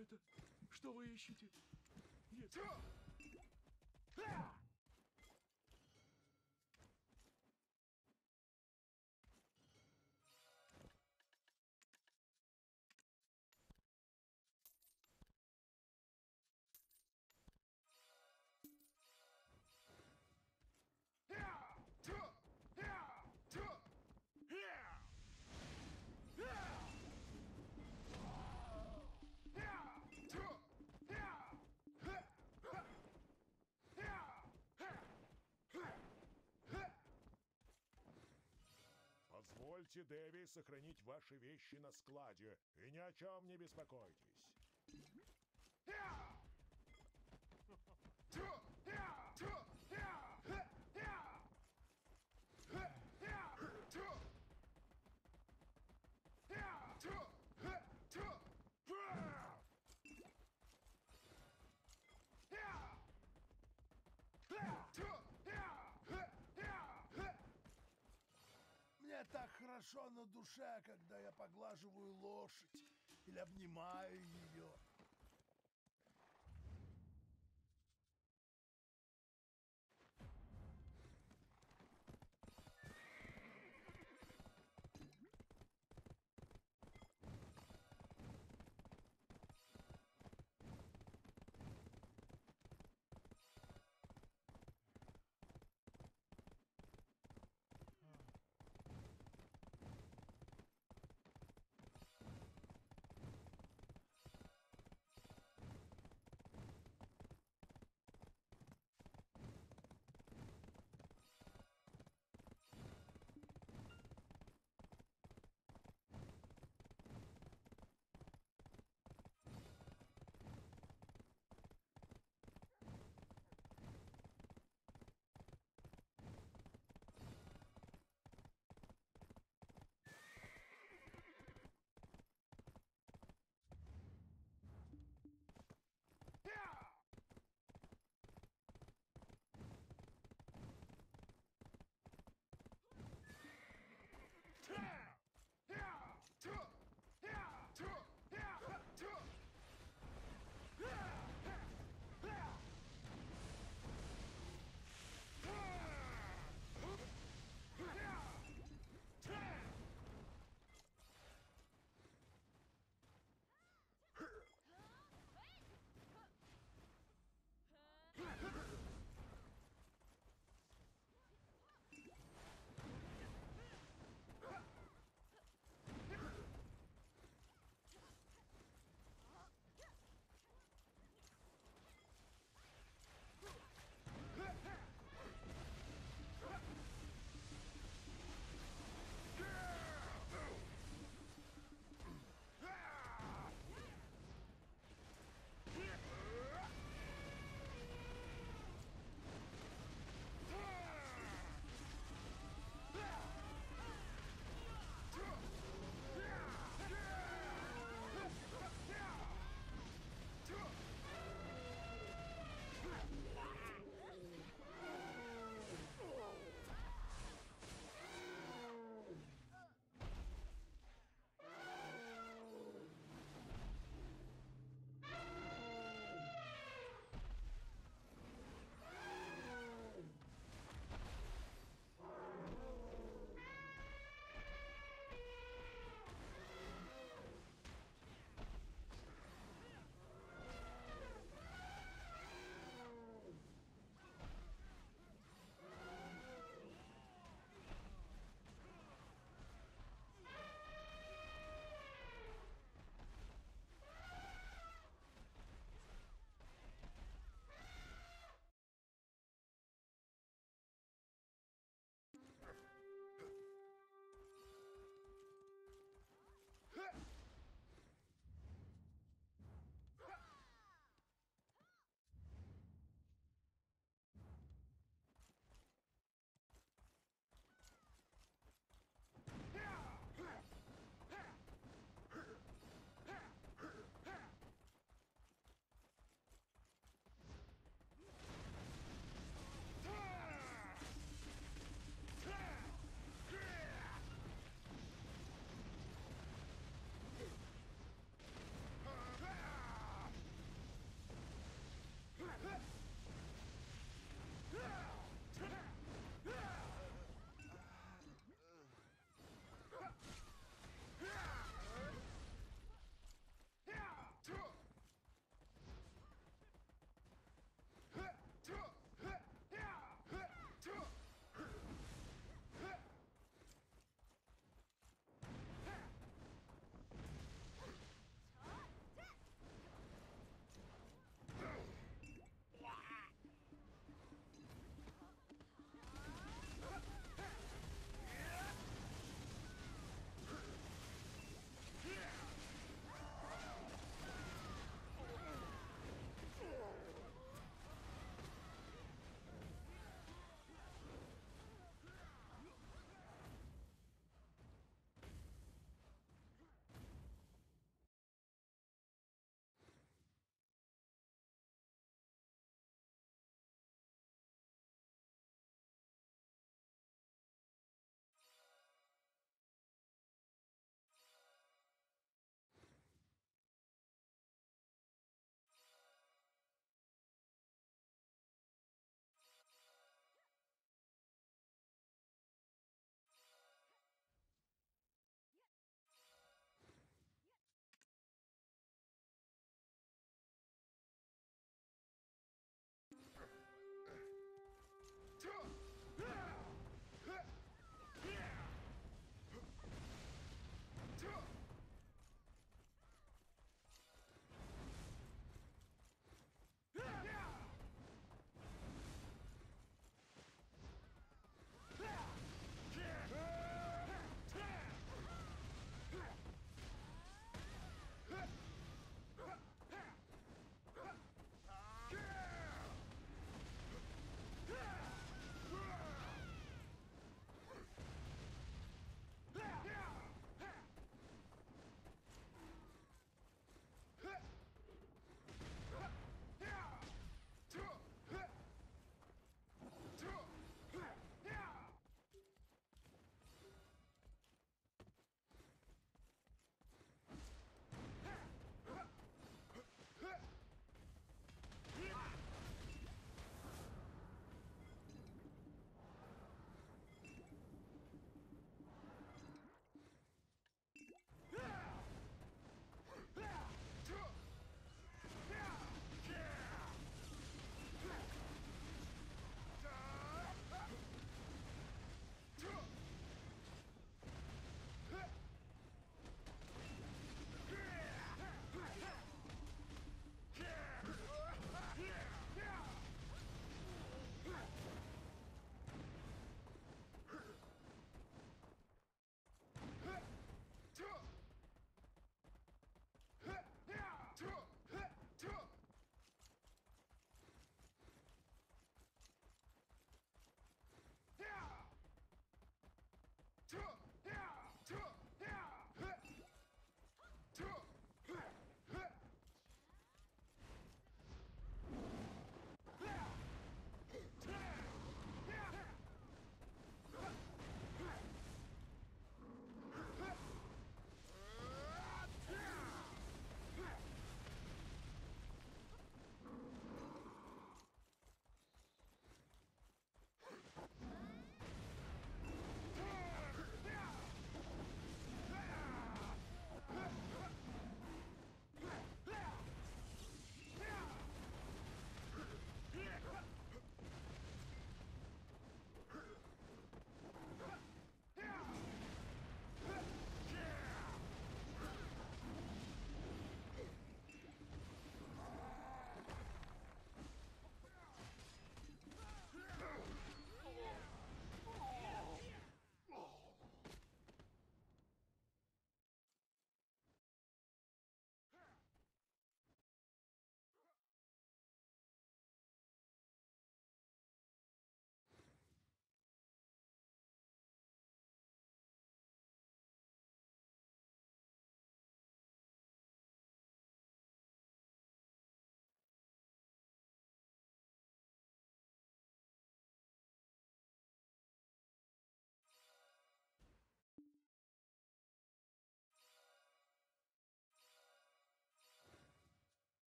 Это? Что вы ищете? Нет. Позвольте Дэви сохранить ваши вещи на складе и ни о чем не беспокойтесь. Мне хорошо на душе, когда я поглаживаю лошадь или обнимаю ее.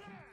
Yeah!